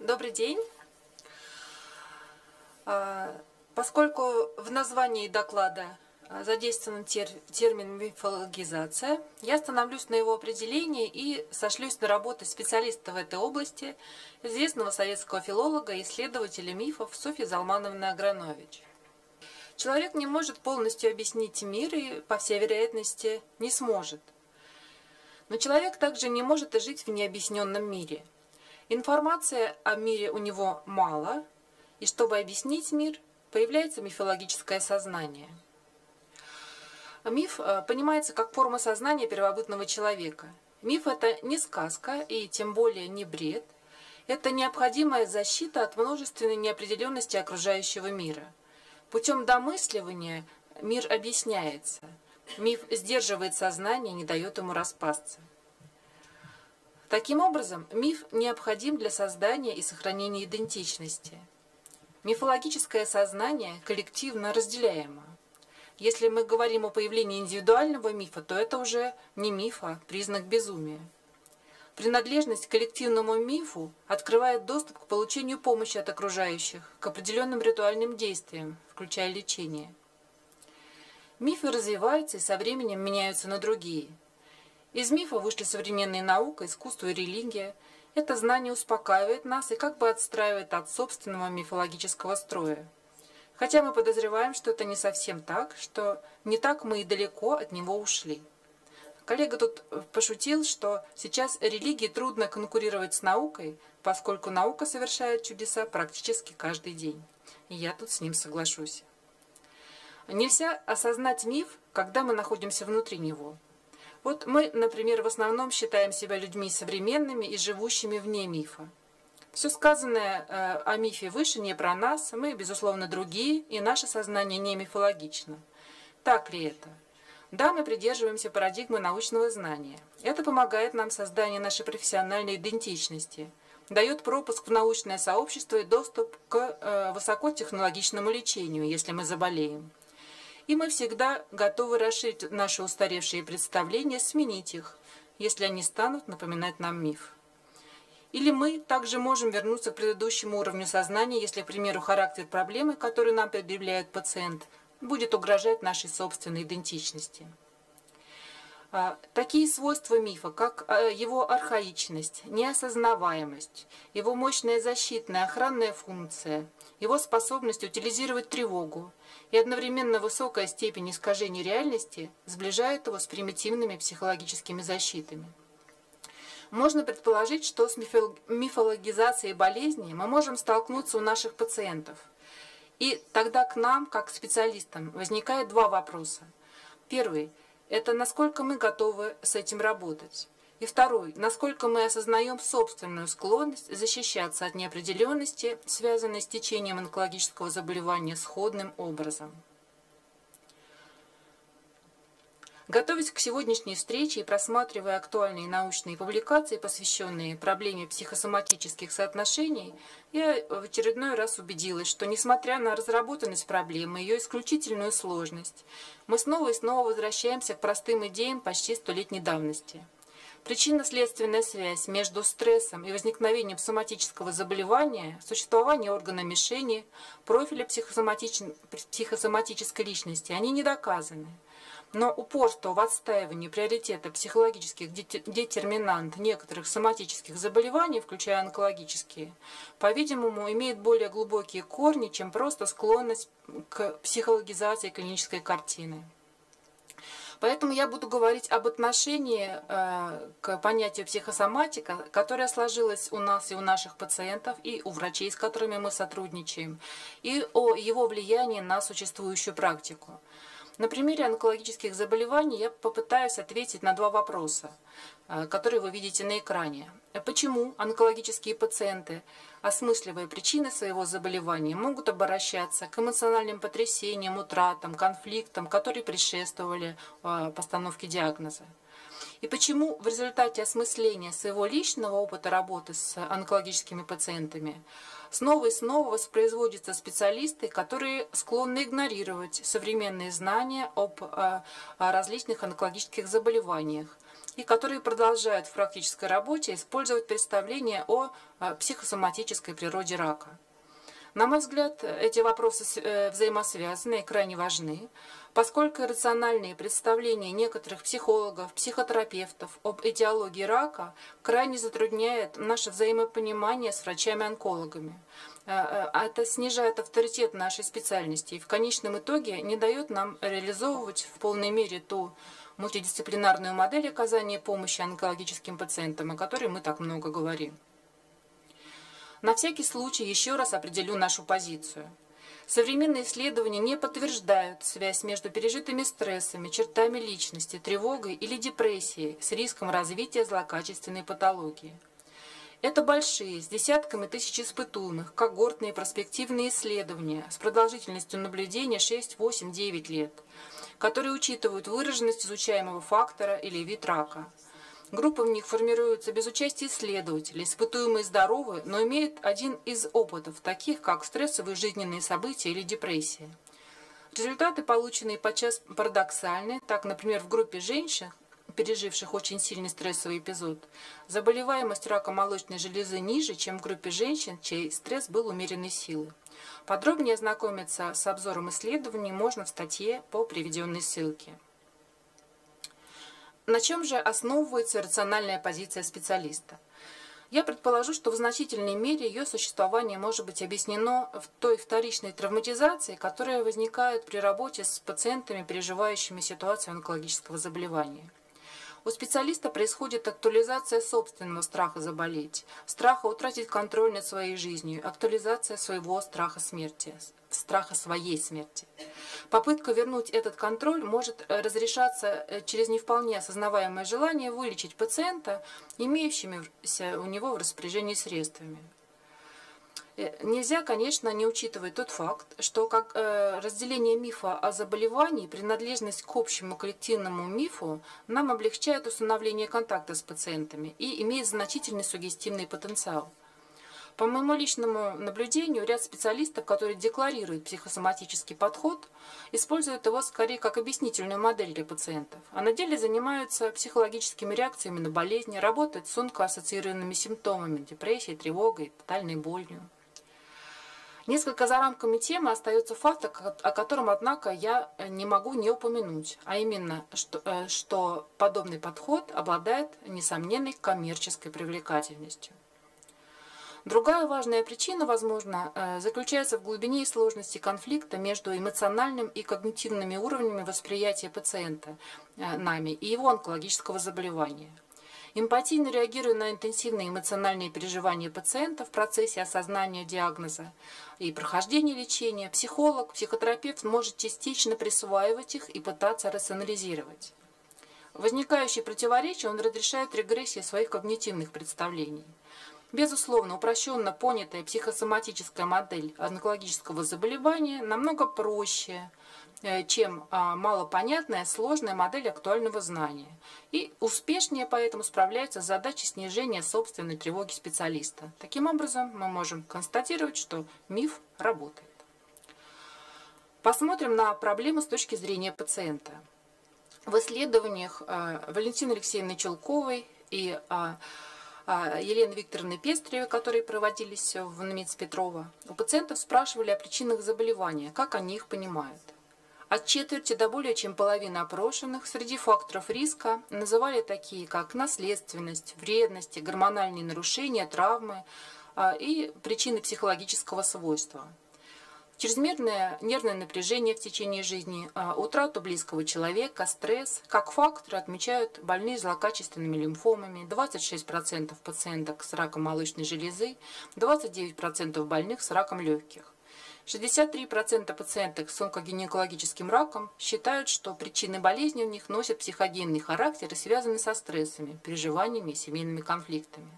Добрый день. А, поскольку в названии доклада а, задействован тер, термин мифологизация, я остановлюсь на его определении и сошлюсь на работу специалиста в этой области, известного советского филолога и исследователя мифов Софьи Залмановны Агранович. Человек не может полностью объяснить мир и, по всей вероятности, не сможет. Но человек также не может и жить в необъясненном мире. Информации о мире у него мало, и чтобы объяснить мир, появляется мифологическое сознание. Миф э, понимается как форма сознания первобытного человека. Миф – это не сказка и тем более не бред. Это необходимая защита от множественной неопределенности окружающего мира. Путем домысливания мир объясняется – Миф сдерживает сознание, не дает ему распасться. Таким образом, миф необходим для создания и сохранения идентичности. Мифологическое сознание коллективно разделяемо. Если мы говорим о появлении индивидуального мифа, то это уже не миф, а признак безумия. Принадлежность к коллективному мифу открывает доступ к получению помощи от окружающих, к определенным ритуальным действиям, включая лечение – Мифы развиваются и со временем меняются на другие. Из мифа вышли современная наука, искусство и религия. Это знание успокаивает нас и как бы отстраивает от собственного мифологического строя. Хотя мы подозреваем, что это не совсем так, что не так мы и далеко от него ушли. Коллега тут пошутил, что сейчас религии трудно конкурировать с наукой, поскольку наука совершает чудеса практически каждый день. И я тут с ним соглашусь. Нельзя осознать миф, когда мы находимся внутри него. Вот мы, например, в основном считаем себя людьми современными и живущими вне мифа. Все сказанное э, о мифе выше не про нас, мы, безусловно, другие, и наше сознание не мифологично. Так ли это? Да, мы придерживаемся парадигмы научного знания. Это помогает нам в создании нашей профессиональной идентичности, дает пропуск в научное сообщество и доступ к э, высокотехнологичному лечению, если мы заболеем и мы всегда готовы расширить наши устаревшие представления, сменить их, если они станут напоминать нам миф. Или мы также можем вернуться к предыдущему уровню сознания, если, к примеру, характер проблемы, которую нам предъявляет пациент, будет угрожать нашей собственной идентичности. А, такие свойства мифа, как а, его архаичность, неосознаваемость, его мощная защитная охранная функция, его способность утилизировать тревогу и одновременно высокая степень искажения реальности сближают его с примитивными психологическими защитами. Можно предположить, что с мифологизацией болезни мы можем столкнуться у наших пациентов. И тогда к нам, как специалистам, возникает два вопроса. Первый – это насколько мы готовы с этим работать. И второй, насколько мы осознаем собственную склонность защищаться от неопределенности, связанной с течением онкологического заболевания сходным образом. Готовясь к сегодняшней встрече и просматривая актуальные научные публикации, посвященные проблеме психосоматических соотношений, я в очередной раз убедилась, что несмотря на разработанность проблемы, ее исключительную сложность, мы снова и снова возвращаемся к простым идеям почти столетней давности. Причинно-следственная связь между стрессом и возникновением соматического заболевания, существование органа мишени, профиля психосоматической личности, они не доказаны. Но упорство в отстаивании приоритета психологических детерминант некоторых соматических заболеваний, включая онкологические, по-видимому, имеет более глубокие корни, чем просто склонность к психологизации клинической картины. Поэтому я буду говорить об отношении э, к понятию психосоматика, которое сложилось у нас и у наших пациентов, и у врачей, с которыми мы сотрудничаем, и о его влиянии на существующую практику. На примере онкологических заболеваний я попытаюсь ответить на два вопроса, э, которые вы видите на экране. Почему онкологические пациенты, осмысливая причины своего заболевания, могут обращаться к эмоциональным потрясениям, утратам, конфликтам, которые предшествовали э, постановке диагноза? И почему в результате осмысления своего личного опыта работы с онкологическими пациентами снова и снова воспроизводятся специалисты, которые склонны игнорировать современные знания об различных онкологических заболеваниях и которые продолжают в практической работе использовать представление о э, психосоматической природе рака. На мой взгляд, эти вопросы э, взаимосвязаны и крайне важны, поскольку рациональные представления некоторых психологов, психотерапевтов об этиологии рака крайне затрудняют наше взаимопонимание с врачами-онкологами. Э, э, это снижает авторитет нашей специальности и в конечном итоге не дает нам реализовывать в полной мере ту мультидисциплинарную модель оказания помощи онкологическим пациентам, о которой мы так много говорим. На всякий случай еще раз определю нашу позицию. Современные исследования не подтверждают связь между пережитыми стрессами, чертами личности, тревогой или депрессией с риском развития злокачественной патологии. Это большие, с десятками тысяч испытуемых, когортные перспективные исследования с продолжительностью наблюдения 6, 8, 9 лет, которые учитывают выраженность изучаемого фактора или вид рака – Группа в них формируется без участия исследователей, испытуемые здоровы, но имеют один из опытов, таких как стрессовые жизненные события или депрессия. Результаты, полученные подчас парадоксальны. Так, например, в группе женщин, переживших очень сильный стрессовый эпизод, заболеваемость рака молочной железы ниже, чем в группе женщин, чей стресс был умеренной силы. Подробнее ознакомиться с обзором исследований можно в статье по приведенной ссылке. На чем же основывается рациональная позиция специалиста? Я предположу, что в значительной мере ее существование может быть объяснено в той вторичной травматизации, которая возникает при работе с пациентами, переживающими ситуацию онкологического заболевания. У специалиста происходит актуализация собственного страха заболеть, страха утратить контроль над своей жизнью, актуализация своего страха смерти, страха своей смерти. Попытка вернуть этот контроль может э, разрешаться э, через не вполне осознаваемое желание вылечить пациента, имеющимися у него в распоряжении средствами. Э, нельзя, конечно, не учитывать тот факт, что как разделение мифа о заболевании, принадлежность к общему коллективному мифу нам облегчает установление контакта с пациентами и имеет значительный сугестивный потенциал. По моему личному наблюдению, ряд специалистов, которые декларируют психосоматический подход, используют его скорее как объяснительную модель для пациентов, а на деле занимаются психологическими реакциями на болезни, работают с онкоассоциированными симптомами, депрессией, тревогой, тотальной болью. Несколько за рамками темы остается факт, о котором, однако, я не могу не упомянуть, а именно, что, э, что подобный подход обладает несомненной коммерческой привлекательностью. Другая важная причина, возможно, э, заключается в глубине и сложности конфликта между эмоциональным и когнитивными уровнями восприятия пациента э, нами и его онкологического заболевания. Эмпатийно реагируя на интенсивные эмоциональные переживания пациента в процессе осознания диагноза и прохождения лечения, психолог, психотерапевт может частично присваивать их и пытаться рационализировать. Возникающие противоречия он разрешает регрессией своих когнитивных представлений. Безусловно, упрощенно понятая психосоматическая модель онкологического заболевания намного проще – Э, чем а, малопонятная, сложная модель актуального знания. И успешнее поэтому справляется с задачей снижения собственной тревоги специалиста. Таким образом, мы можем констатировать, что миф работает. Посмотрим на проблему с точки зрения пациента. В исследованиях э, Валентины Алексеевны Челковой и а, Елены Викторовны Пестревой, которые проводились в НМИЦ Петрова, у пациентов спрашивали о причинах заболевания, как они их понимают. От четверти до более чем половины опрошенных среди факторов риска называли такие, как наследственность, вредности, гормональные нарушения, травмы а, и причины психологического свойства. Чрезмерное нервное напряжение в течение жизни, а, утрату близкого человека, стресс. Как факторы отмечают больные злокачественными лимфомами, 26% пациенток с раком молочной железы, 29% больных с раком легких. 63% пациенток с онкогинекологическим раком считают, что причины болезни у них носят психогенный характер и связаны со стрессами, переживаниями и семейными конфликтами.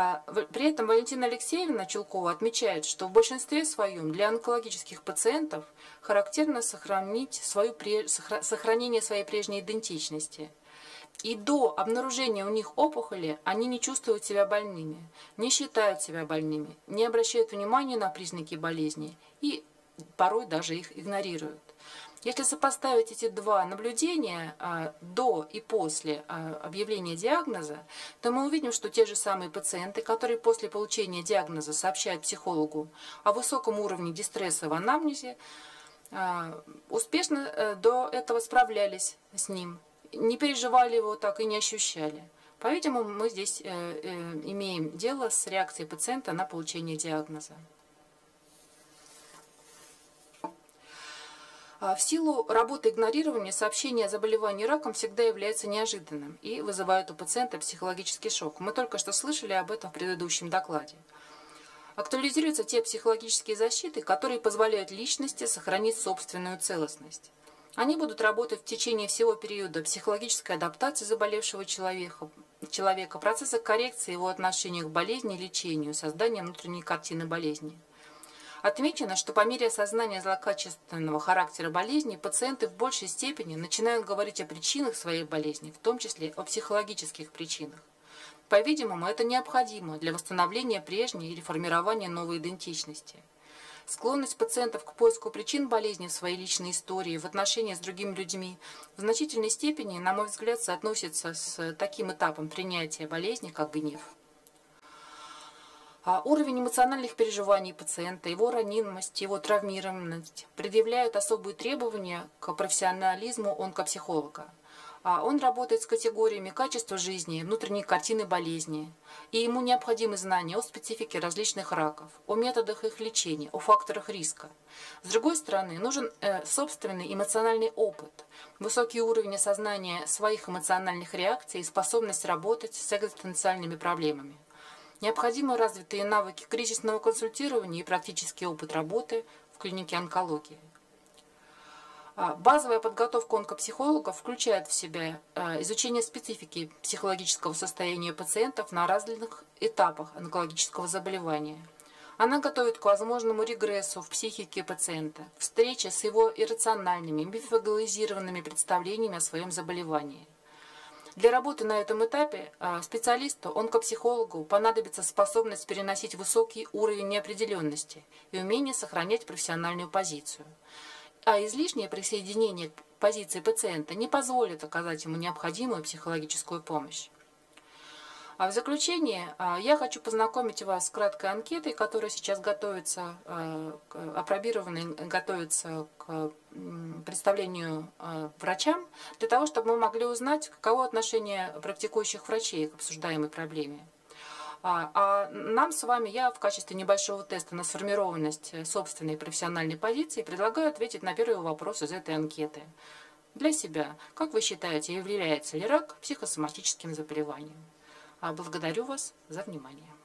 А, при этом Валентина Алексеевна Чулкова отмечает, что в большинстве своем для онкологических пациентов характерно сохранить свою, сохранение своей прежней идентичности – и до обнаружения у них опухоли они не чувствуют себя больными, не считают себя больными, не обращают внимания на признаки болезни и порой даже их игнорируют. Если сопоставить эти два наблюдения а, до и после а, объявления диагноза, то мы увидим, что те же самые пациенты, которые после получения диагноза сообщают психологу о высоком уровне дистресса в анамнезе, а, успешно э, до этого справлялись с ним, не переживали его так и не ощущали. По-видимому, мы здесь э, э, имеем дело с реакцией пациента на получение диагноза. В силу работы игнорирования сообщение о заболевании раком всегда является неожиданным и вызывает у пациента психологический шок. Мы только что слышали об этом в предыдущем докладе. Актуализируются те психологические защиты, которые позволяют личности сохранить собственную целостность. Они будут работать в течение всего периода психологической адаптации заболевшего человека, человека процесса коррекции его отношения к болезни и лечению, создания внутренней картины болезни. Отмечено, что по мере осознания злокачественного характера болезни пациенты в большей степени начинают говорить о причинах своей болезни, в том числе о психологических причинах. По-видимому, это необходимо для восстановления прежней или формирования новой идентичности. Склонность пациентов к поиску причин болезни в своей личной истории, в отношении с другими людьми, в значительной степени, на мой взгляд, соотносится с таким этапом принятия болезни, как гнев. А уровень эмоциональных переживаний пациента, его ранимость, его травмированность предъявляют особые требования к профессионализму онкопсихолога. А он работает с категориями качества жизни, внутренней картины болезни, и ему необходимы знания о специфике различных раков, о методах их лечения, о факторах риска. С другой стороны, нужен э, собственный эмоциональный опыт, высокий уровень осознания своих эмоциональных реакций и способность работать с экзистенциальными проблемами. Необходимы развитые навыки кризисного консультирования и практический опыт работы в клинике онкологии. А, базовая подготовка онкопсихологов включает в себя а, изучение специфики психологического состояния пациентов на разных этапах онкологического заболевания. Она готовит к возможному регрессу в психике пациента, встрече с его иррациональными, мифологизированными представлениями о своем заболевании – для работы на этом этапе а, специалисту, онкопсихологу, понадобится способность переносить высокий уровень неопределенности и умение сохранять профессиональную позицию. А излишнее присоединение к позиции пациента не позволит оказать ему необходимую психологическую помощь. А в заключение а, я хочу познакомить вас с краткой анкетой, которая сейчас готовится, а, опробированной, готовится к представлению а, врачам, для того, чтобы мы могли узнать, каково отношение практикующих врачей к обсуждаемой проблеме. А нам с вами, я в качестве небольшого теста на сформированность собственной профессиональной позиции предлагаю ответить на первый вопрос из этой анкеты. Для себя, как вы считаете, является ли рак психосоматическим заболеванием? А благодарю вас за внимание.